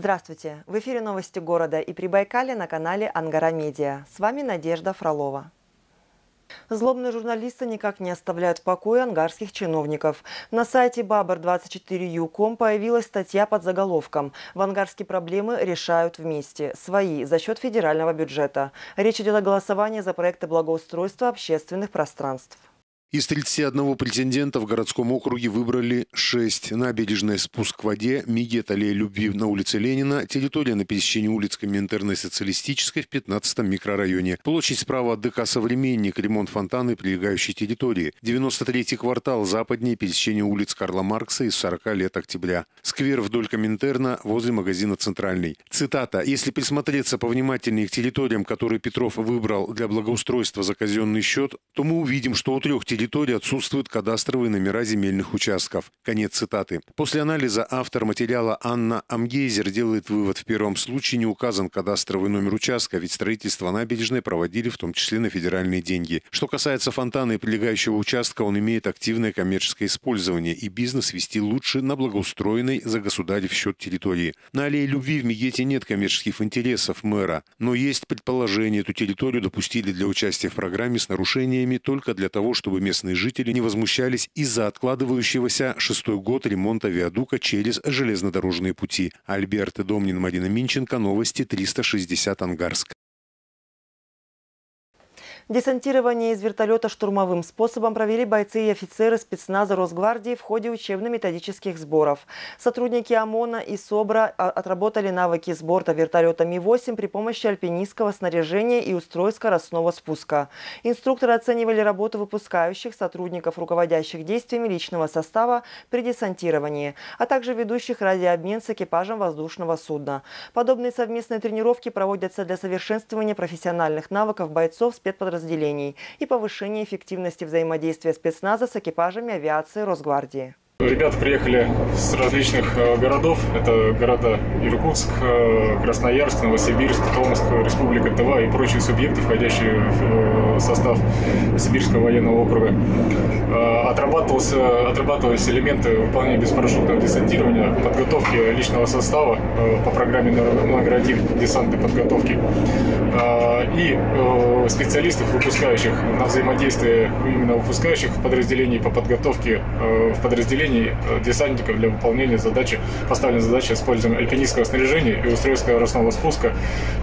Здравствуйте! В эфире новости города и Прибайкале на канале Ангара Медиа. С вами Надежда Фролова. Злобные журналисты никак не оставляют в покое ангарских чиновников. На сайте babar24u.com появилась статья под заголовком «В Ангарске проблемы решают вместе. Свои за счет федерального бюджета». Речь идет о голосовании за проекты благоустройства общественных пространств. Из 31 претендента в городском округе выбрали 6. Набережная спуск к воде, Мигет, аллея любви на улице Ленина, территория на пересечении улиц Коминтерной Социалистической в 15 микрорайоне, площадь справа от ДК «Современник», ремонт фонтана и прилегающей территории, 93-й квартал, западнее пересечение улиц Карла Маркса из 40 лет октября, сквер вдоль Коминтерна возле магазина «Центральный». Цитата. «Если присмотреться повнимательнее к территориям, которые Петров выбрал для благоустройства за казенный счет, то мы увидим, что у трех территорий территории отсутствуют кадастровые номера земельных участков. Конец цитаты. После анализа автор материала Анна Амгейзер делает вывод, в первом случае не указан кадастровый номер участка, ведь строительство набережной проводили в том числе на федеральные деньги. Что касается фонтана и прилегающего участка, он имеет активное коммерческое использование, и бизнес вести лучше на благоустроенной за государев счет территории. На аллее любви в Мегете нет коммерческих интересов мэра, но есть предположение, эту территорию допустили для участия в программе с нарушениями только для того, чтобы местные жители не возмущались из-за откладывающегося шестой год ремонта виадука через железнодорожные пути. Альберт Домнин, Марина Минченко, Новости 360 Ангарск. Десантирование из вертолета штурмовым способом провели бойцы и офицеры спецназа Росгвардии в ходе учебно-методических сборов. Сотрудники ОМОНа и СОБРа а, отработали навыки с борта вертолета Ми-8 при помощи альпинистского снаряжения и устройств скоростного спуска. Инструкторы оценивали работу выпускающих сотрудников, руководящих действиями личного состава при десантировании, а также ведущих радиообмен с экипажем воздушного судна. Подобные совместные тренировки проводятся для совершенствования профессиональных навыков бойцов спецподразделений подразделений и повышение эффективности взаимодействия спецназа с экипажами авиации Росгвардии. Ребята приехали с различных э, городов. Это города Иркутск, э, Красноярск, Новосибирск, Томск, Республика Тыва и прочие субъекты, входящие в э, состав Сибирского военного округа. Отрабатывался, отрабатывались элементы выполнения беспарашютного десантирования, подготовки личного состава по программе номер один десантной подготовки и специалистов, выпускающих на взаимодействие именно выпускающих подразделений по подготовке в подразделении подразделений э, десантников для выполнения задачи, поставленной задачи используем альпинистского снаряжения и устройств скоростного спуска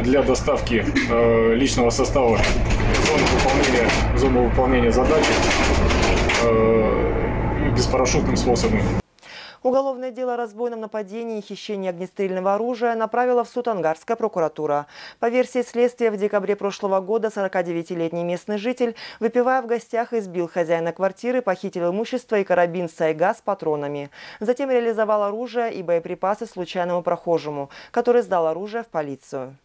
для доставки э, личного состава в зону выполнения, в зону выполнения задачи э, беспарашютным способом. Уголовное дело о разбойном нападении и хищении огнестрельного оружия направила в суд Ангарская прокуратура. По версии следствия, в декабре прошлого года 49-летний местный житель, выпивая в гостях, избил хозяина квартиры, похитил имущество и карабин Сайга с патронами. Затем реализовал оружие и боеприпасы случайному прохожему, который сдал оружие в полицию.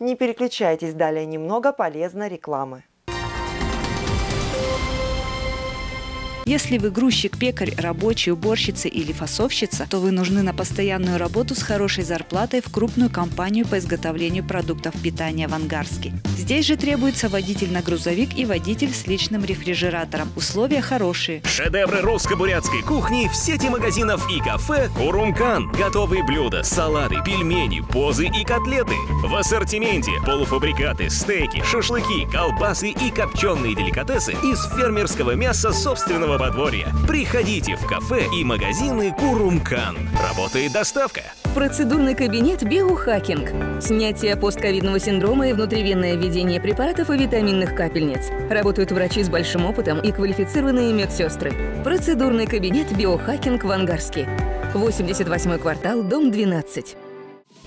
Не переключайтесь, далее немного полезной рекламы. Если вы грузчик, пекарь, рабочий, уборщица или фасовщица, то вы нужны на постоянную работу с хорошей зарплатой в крупную компанию по изготовлению продуктов питания в Ангарске. Здесь же требуется водитель на грузовик и водитель с личным рефрижератором. Условия хорошие. Шедевры русско-бурятской кухни в сети магазинов и кафе «Курумкан». Готовые блюда, салаты, пельмени, позы и котлеты. В ассортименте полуфабрикаты, стейки, шашлыки, колбасы и копченые деликатесы из фермерского мяса собственного вашего подворья. Приходите в кафе и магазины Курумкан. Работает доставка. Процедурный кабинет «Биохакинг». Снятие постковидного синдрома и внутривенное введение препаратов и витаминных капельниц. Работают врачи с большим опытом и квалифицированные медсестры. Процедурный кабинет «Биохакинг» в Ангарске. 88 квартал, дом 12.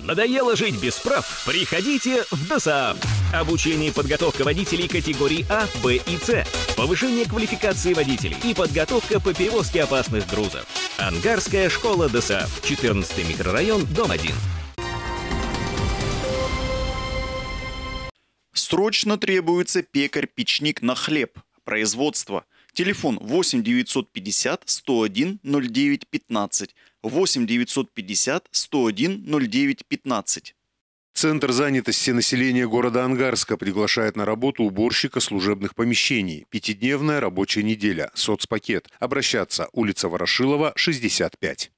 Надоело жить без прав? Приходите в ДОСААФ. Обучение и подготовка водителей категорий А, Б и С. Повышение квалификации водителей и подготовка по перевозке опасных грузов. Ангарская школа ДОСААФ. 14 микрорайон, дом 1. Срочно требуется пекарь-печник на хлеб. Производство. Телефон 8 950 101 09 15. 8 950 101 09 15. Центр занятости населения города Ангарска приглашает на работу уборщика служебных помещений. Пятидневная рабочая неделя. Соцпакет. Обращаться. Улица Ворошилова, 65.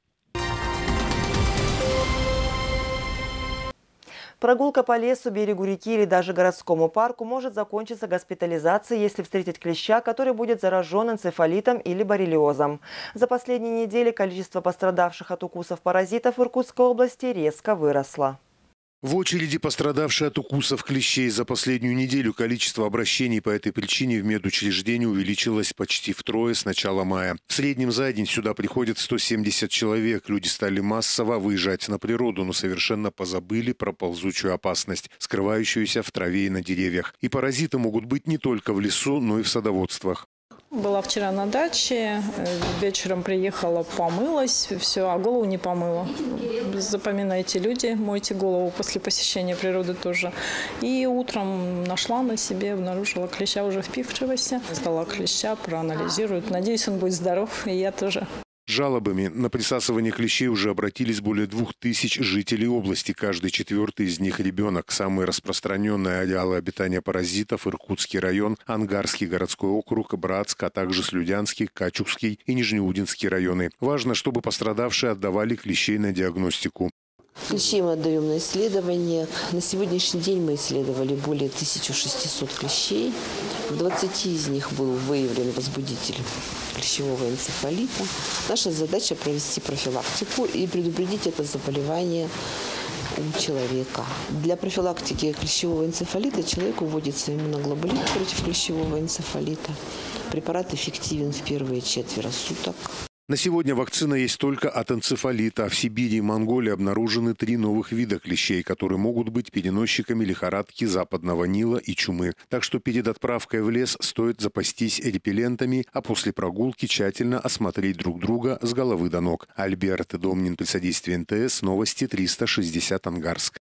Прогулка по лесу, берегу реки или даже городскому парку может закончиться госпитализацией, если встретить клеща, который будет заражен энцефалитом или боррелиозом. За последние недели количество пострадавших от укусов паразитов в Иркутской области резко выросло. В очереди пострадавшие от укусов клещей за последнюю неделю количество обращений по этой причине в медучреждении увеличилось почти втрое с начала мая. В среднем за день сюда приходят 170 человек. Люди стали массово выезжать на природу, но совершенно позабыли про ползучую опасность, скрывающуюся в траве и на деревьях. И паразиты могут быть не только в лесу, но и в садоводствах. Была вчера на даче, э, вечером приехала, помылась, все, а голову не помыла. Запоминайте, люди, мойте голову после посещения природы тоже. И утром нашла на себе, обнаружила клеща уже впившегося. Сдала клеща, проанализируют. Надеюсь, он будет здоров, и я тоже. Жалобами на присасывание клещей уже обратились более двух тысяч жителей области. Каждый четвертый из них ребенок. Самые распространенные ареалы обитания паразитов – Иркутский район, Ангарский городской округ, Братск, а также Слюдянский, Качукский и Нижнеудинский районы. Важно, чтобы пострадавшие отдавали клещей на диагностику. Клещей мы отдаем на исследование. На сегодняшний день мы исследовали более 1600 клещей. В 20 из них был выявлен возбудитель клещевого энцефалита. Наша задача провести профилактику и предупредить это заболевание у человека. Для профилактики клещевого энцефалита человеку вводится иммуноглобулин против клещевого энцефалита. Препарат эффективен в первые четверо суток. На сегодня вакцина есть только от энцефалита. В Сибири и Монголии обнаружены три новых вида клещей, которые могут быть переносчиками лихорадки западного Нила и чумы. Так что перед отправкой в лес стоит запастись репеллентами, а после прогулки тщательно осмотреть друг друга с головы до ног. Альберт Домнин при содействии НТС. Новости 360 Ангарск.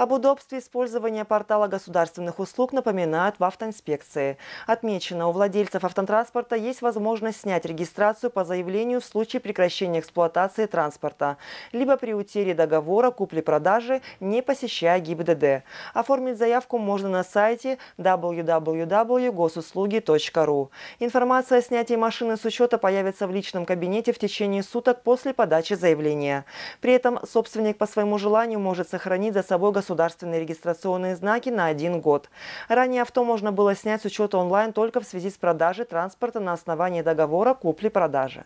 Об удобстве использования портала государственных услуг напоминают в автоинспекции. Отмечено, у владельцев автотранспорта есть возможность снять регистрацию по заявлению в случае прекращения эксплуатации транспорта, либо при утере договора купли-продажи, не посещая ГИБДД. Оформить заявку можно на сайте www.госуслуги.ру. Информация о снятии машины с учета появится в личном кабинете в течение суток после подачи заявления. При этом собственник по своему желанию может сохранить за собой государственный государственные регистрационные знаки на один год. Ранее авто можно было снять с учета онлайн только в связи с продажей транспорта на основании договора купли-продажи.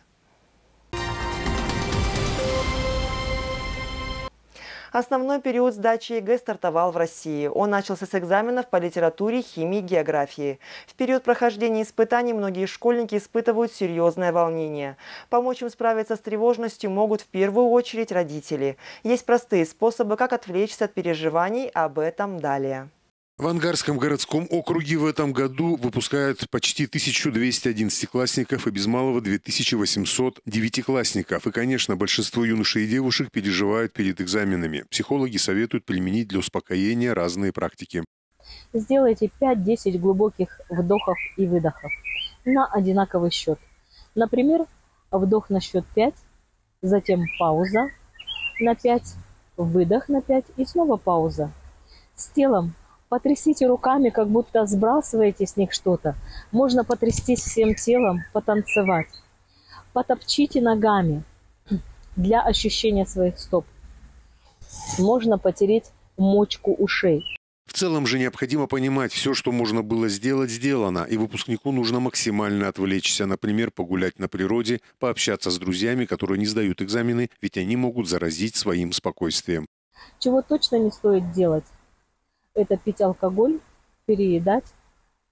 Основной период сдачи ЕГЭ стартовал в России. Он начался с экзаменов по литературе, химии, географии. В период прохождения испытаний многие школьники испытывают серьезное волнение. Помочь им справиться с тревожностью могут в первую очередь родители. Есть простые способы, как отвлечься от переживаний, об этом далее. В Ангарском городском округе в этом году выпускают почти 1200 одиннадцатиклассников и без малого 2800 девятиклассников. И, конечно, большинство юношей и девушек переживают перед экзаменами. Психологи советуют применить для успокоения разные практики. Сделайте 5-10 глубоких вдохов и выдохов на одинаковый счет. Например, вдох на счет 5, затем пауза на 5, выдох на 5 и снова пауза. С телом Потрясите руками, как будто сбрасываете с них что-то. Можно потрястись всем телом, потанцевать. Потопчите ногами для ощущения своих стоп. Можно потереть мочку ушей. В целом же необходимо понимать, все, что можно было сделать, сделано, и выпускнику нужно максимально отвлечься, например, погулять на природе, пообщаться с друзьями, которые не сдают экзамены, ведь они могут заразить своим спокойствием. Чего точно не стоит делать? Это пить алкоголь, переедать,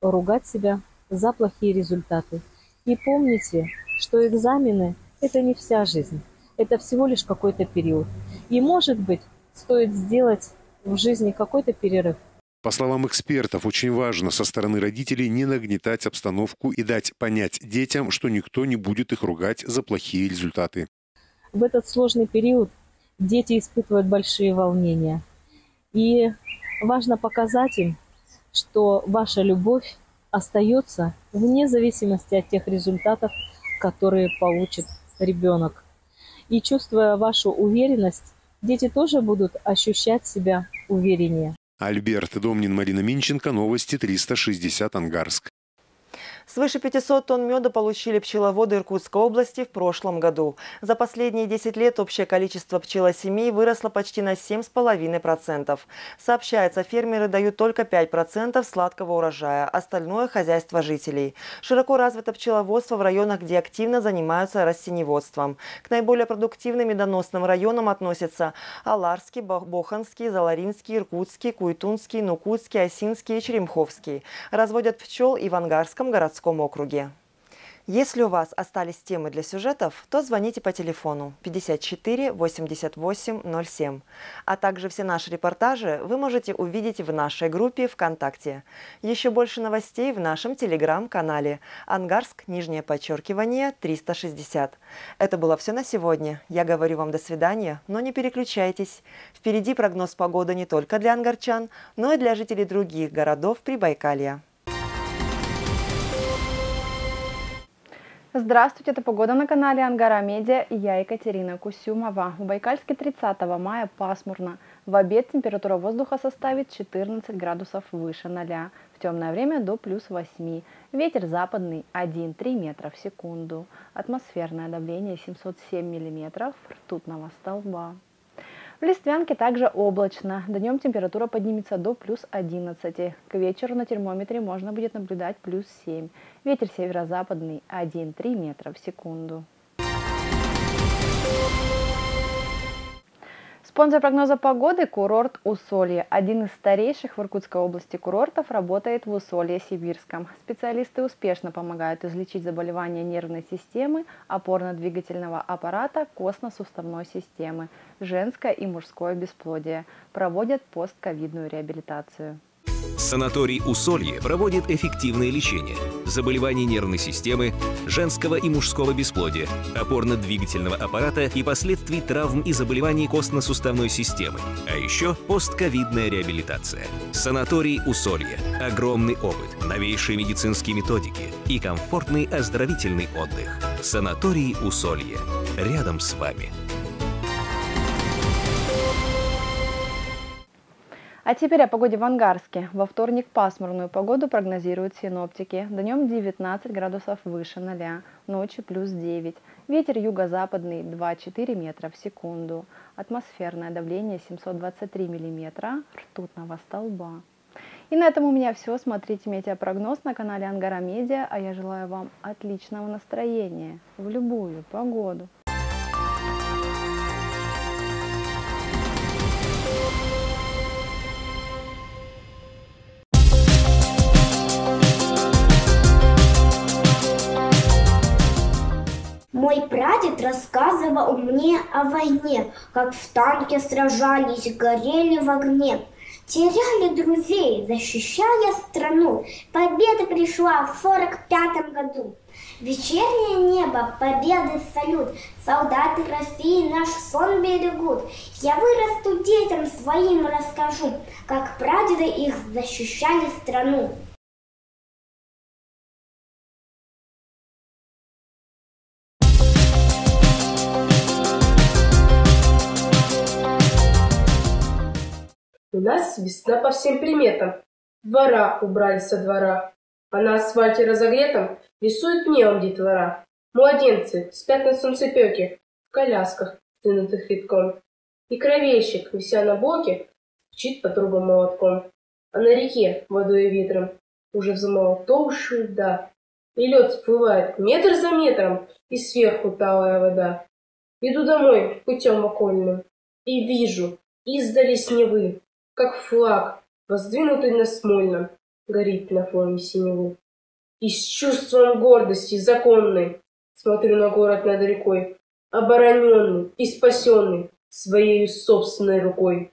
ругать себя за плохие результаты. И помните, что экзамены – это не вся жизнь, это всего лишь какой-то период. И, может быть, стоит сделать в жизни какой-то перерыв. По словам экспертов, очень важно со стороны родителей не нагнетать обстановку и дать понять детям, что никто не будет их ругать за плохие результаты. В этот сложный период дети испытывают большие волнения. И Важно показать им, что ваша любовь остается вне зависимости от тех результатов, которые получит ребенок. И чувствуя вашу уверенность, дети тоже будут ощущать себя увереннее. Альберт Домнин, Марина Минченко, новости 360 Ангарск. Свыше 500 тонн меда получили пчеловоды Иркутской области в прошлом году. За последние 10 лет общее количество пчелосемей выросло почти на 7,5%. Сообщается, фермеры дают только 5% сладкого урожая, остальное – хозяйство жителей. Широко развито пчеловодство в районах, где активно занимаются растеневодством. К наиболее продуктивным медоносным районам относятся Аларский, Боханский, Заларинский, Иркутский, Куйтунский, Нукутский, Осинский и Черемховский. Разводят пчел и в Ангарском городском Кировском округе. Если у вас остались темы для сюжетов, то звоните по телефону 54 88 07. А также все наши репортажи вы можете увидеть в нашей группе ВКонтакте. Еще больше новостей в нашем телеграм-канале «Ангарск, нижнее подчеркивание, 360». Это было все на сегодня. Я говорю вам до свидания, но не переключайтесь. Впереди прогноз погоды не только для ангарчан, но и для жителей других городов Прибайкалья. Здравствуйте, это погода на канале Ангара Медиа я Екатерина Кусюмова. В Байкальске 30 мая пасмурно. В обед температура воздуха составит 14 градусов выше 0. В темное время до плюс 8. Ветер западный 1,3 метра в секунду. Атмосферное давление 707 миллиметров ртутного столба. В Листвянке также облачно. Днем температура поднимется до плюс 11. К вечеру на термометре можно будет наблюдать плюс 7. Ветер северо-западный 1,3 метра в секунду. Спонсор прогноза погоды – курорт Усолье. Один из старейших в Иркутской области курортов работает в Усолье-Сибирском. Специалисты успешно помогают излечить заболевания нервной системы, опорно-двигательного аппарата, костно-суставной системы, женское и мужское бесплодие. Проводят постковидную реабилитацию. Санаторий Усолье проводит эффективное лечение заболеваний нервной системы, женского и мужского бесплодия, опорно-двигательного аппарата и последствий травм и заболеваний костно-суставной системы, а еще постковидная реабилитация. Санаторий Усолье. Огромный опыт, новейшие медицинские методики и комфортный оздоровительный отдых. Санаторий Усолье. Рядом с вами. А теперь о погоде в Ангарске. Во вторник пасмурную погоду прогнозируют синоптики. Днем 19 градусов выше 0, ночью плюс 9. Ветер юго-западный 2-4 метра в секунду. Атмосферное давление 723 миллиметра ртутного столба. И на этом у меня все. Смотрите метеопрогноз на канале Ангара Медиа. А я желаю вам отличного настроения в любую погоду. Прадед рассказывал мне о войне, как в танке сражались, горели в огне. Теряли друзей, защищая страну. Победа пришла в сорок пятом году. Вечернее небо, победы, салют. Солдаты России наш сон берегут. Я вырасту детям своим расскажу, как прадеды их защищали страну. Нас весна по всем приметам. Двора убрали со двора, а на асфальте разогретом рисует мелом детвора. Младенцы спят на солнцепеке, в колясках, стянутых редком. И кровельщик, вися на боке, стучит по трубам молотком. А на реке, водой и ветром, уже взмало толщу льда. И лед всплывает метр за метром, и сверху талая вода. Иду домой путем окольным, и вижу, издали сневы, как флаг, воздвинутый на Смольном, горит на фоне синевы. И с чувством гордости законной смотрю на город над рекой, обороненный и спасенный своей собственной рукой.